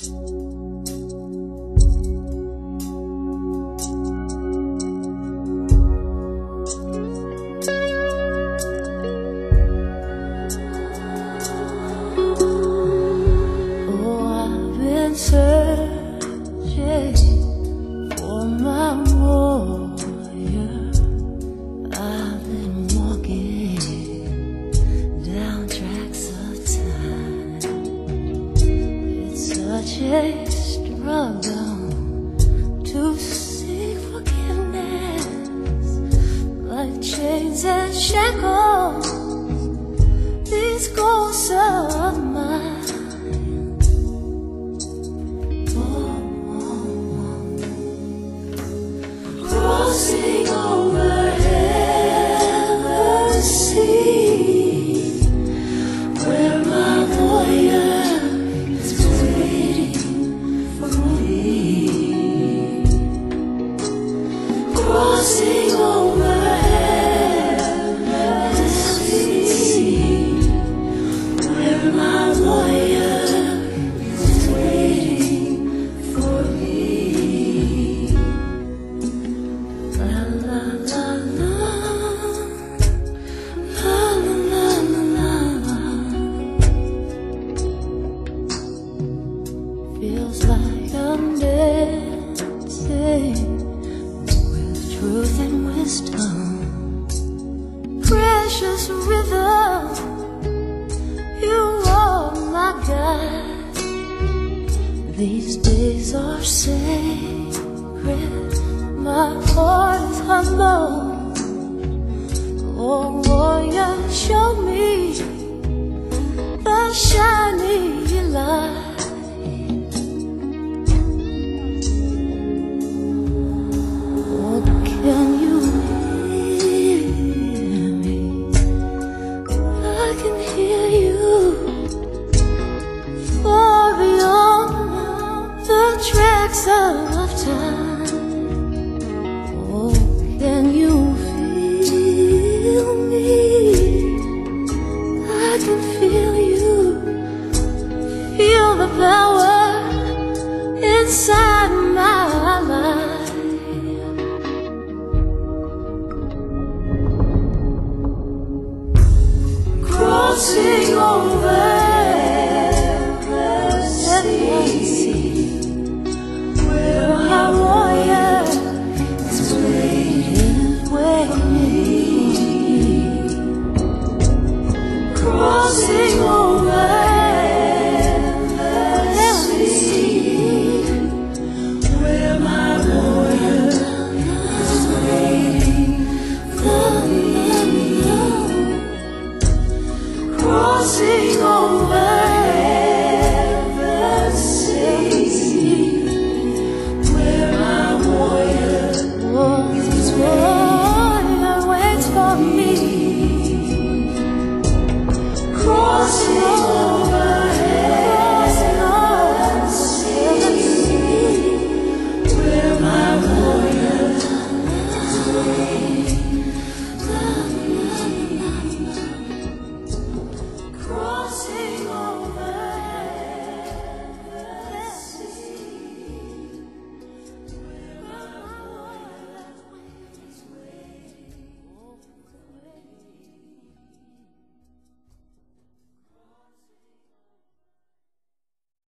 Oh, such a struggle to seek forgiveness, like chains and shackles. Wisdom. Precious rhythm, you are my guide. These days are sacred. My heart is humble. so often. Oh, can you feel me? I can feel you. Feel the power inside my life. Crossing over.